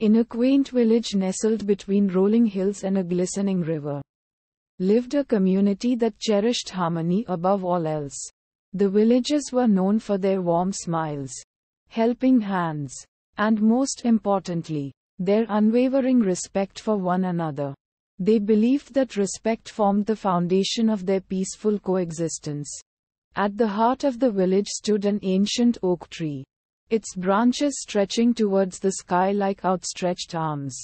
in a quaint village nestled between rolling hills and a glistening river, lived a community that cherished harmony above all else. The villagers were known for their warm smiles, helping hands, and most importantly, their unwavering respect for one another. They believed that respect formed the foundation of their peaceful coexistence. At the heart of the village stood an ancient oak tree, its branches stretching towards the sky like outstretched arms,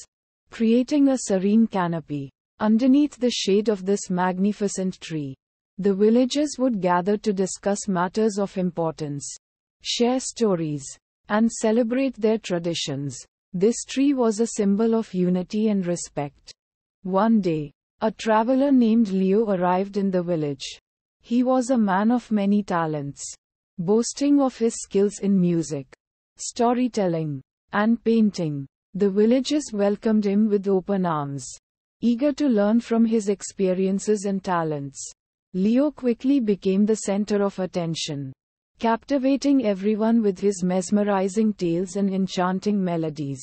creating a serene canopy. Underneath the shade of this magnificent tree, the villagers would gather to discuss matters of importance, share stories, and celebrate their traditions. This tree was a symbol of unity and respect. One day, a traveler named Leo arrived in the village. He was a man of many talents, boasting of his skills in music, storytelling, and painting. The villagers welcomed him with open arms, eager to learn from his experiences and talents. Leo quickly became the center of attention, captivating everyone with his mesmerizing tales and enchanting melodies.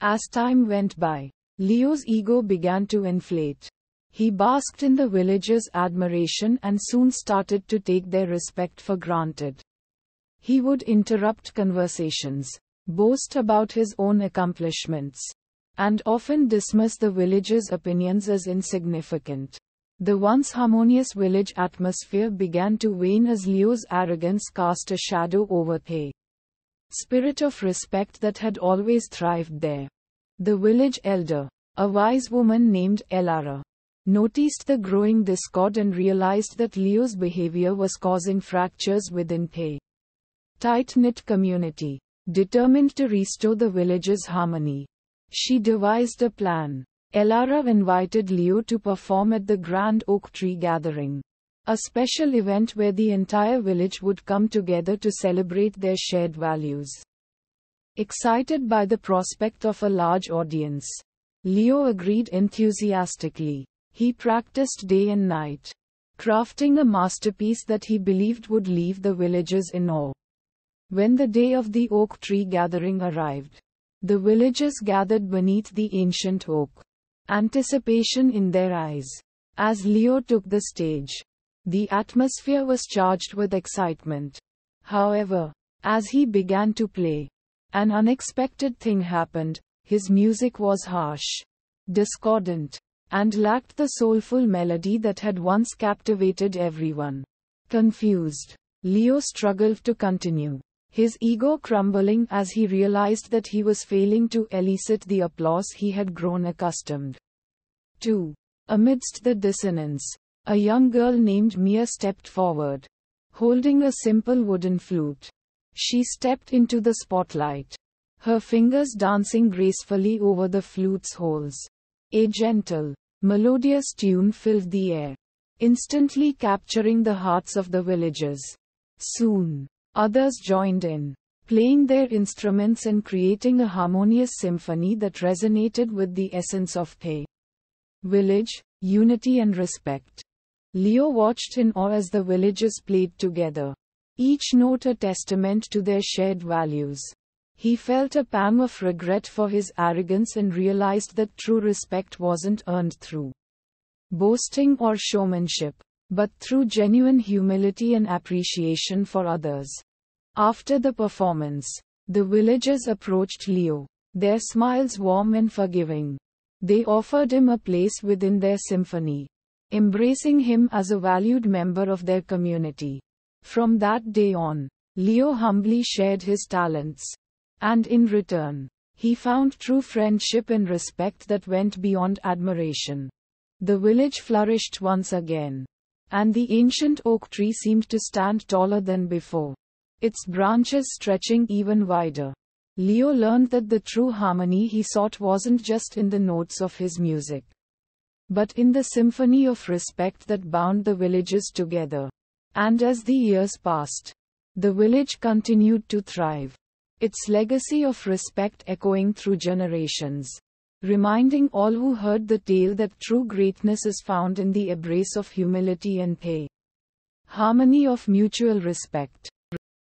As time went by, Leo's ego began to inflate. He basked in the villagers' admiration and soon started to take their respect for granted. He would interrupt conversations, boast about his own accomplishments, and often dismiss the villagers' opinions as insignificant. The once harmonious village atmosphere began to wane as Leo's arrogance cast a shadow over the spirit of respect that had always thrived there. The village elder, a wise woman named Elara, noticed the growing discord and realized that Leo's behavior was causing fractures within the tight knit community. Determined to restore the village's harmony, she devised a plan. Elara invited Leo to perform at the Grand Oak Tree Gathering, a special event where the entire village would come together to celebrate their shared values. Excited by the prospect of a large audience, Leo agreed enthusiastically. He practiced day and night, crafting a masterpiece that he believed would leave the villagers in awe. When the day of the oak tree gathering arrived, the villagers gathered beneath the ancient oak, anticipation in their eyes. As Leo took the stage, the atmosphere was charged with excitement. However, as he began to play, an unexpected thing happened. His music was harsh, discordant, and lacked the soulful melody that had once captivated everyone. Confused, Leo struggled to continue, his ego crumbling as he realized that he was failing to elicit the applause he had grown accustomed to. Amidst the dissonance, a young girl named Mia stepped forward, holding a simple wooden flute. She stepped into the spotlight, her fingers dancing gracefully over the flute's holes. A gentle, melodious tune filled the air, instantly capturing the hearts of the villagers. Soon, others joined in, playing their instruments and creating a harmonious symphony that resonated with the essence of the village, unity and respect. Leo watched in awe as the villagers played together, each note a testament to their shared values. He felt a pang of regret for his arrogance and realized that true respect wasn't earned through boasting or showmanship, but through genuine humility and appreciation for others. After the performance, the villagers approached Leo, their smiles warm and forgiving. They offered him a place within their symphony, embracing him as a valued member of their community. From that day on, Leo humbly shared his talents. And in return, he found true friendship and respect that went beyond admiration. The village flourished once again. And the ancient oak tree seemed to stand taller than before, its branches stretching even wider. Leo learned that the true harmony he sought wasn't just in the notes of his music, but in the symphony of respect that bound the villages together. And as the years passed, the village continued to thrive, its legacy of respect echoing through generations, reminding all who heard the tale that true greatness is found in the embrace of humility and pay. harmony of mutual respect.